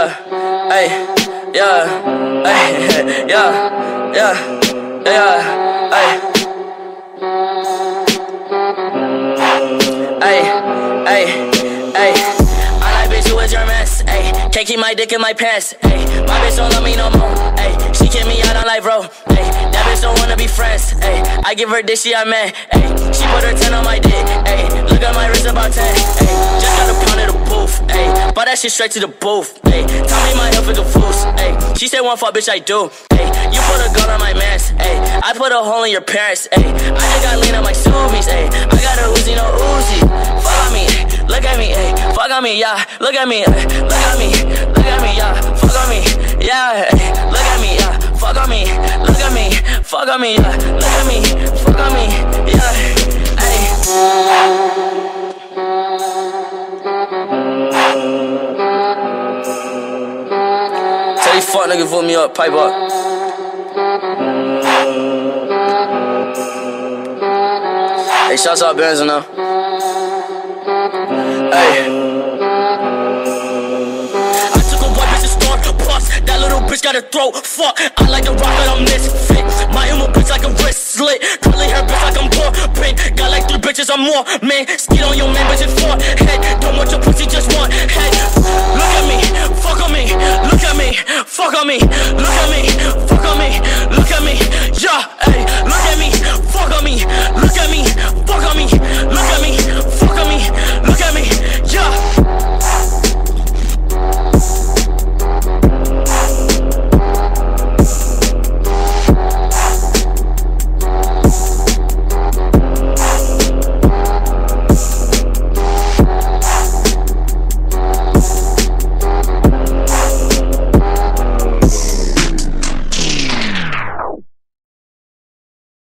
yeah, hey, yeah, hey, yeah, yeah, yeah, hey. Hey, hey, hey. I like bitch who is your can't keep my dick in my pants. Hey, my bitch don't love me no more. Hey, she kick me out on life, bro. Hey, that bitch don't wanna be friends. Hey, I give her this, she I man. Hey, she put her 10 on my dick. Hey, look at my wrist about 10. Hey, just got a pound of the booth. Hey, bought that shit straight to the booth. Tell me my health is a fool's. Hey, she said one fuck, bitch, I do. Hey, you put a gun on my mans. Hey, I put a hole in your parents. Hey, I just got lean on my Subies. Hey, I got a Uzi, no Uzi. Fuck on me, look at me, hey, fuck on me, yeah. Look at me, ay, look at me, look at me, yeah. Fuck on me, yeah. ay, Look at me, yeah. Fuck on me, look at me, fuck on me, yeah. Look fuck nigga vote me up, pipe up. Hey, shouts out Benzo now. Hey. A. That little bitch got a throat. Fuck, I like to rock, but I'm misfit. My emo bitch like a wrist slit. Curly hair bitch like I'm poor. Pink, got like three bitches, I'm more. Man, skid on your man, bitch, it's four. Head, me. Look at me.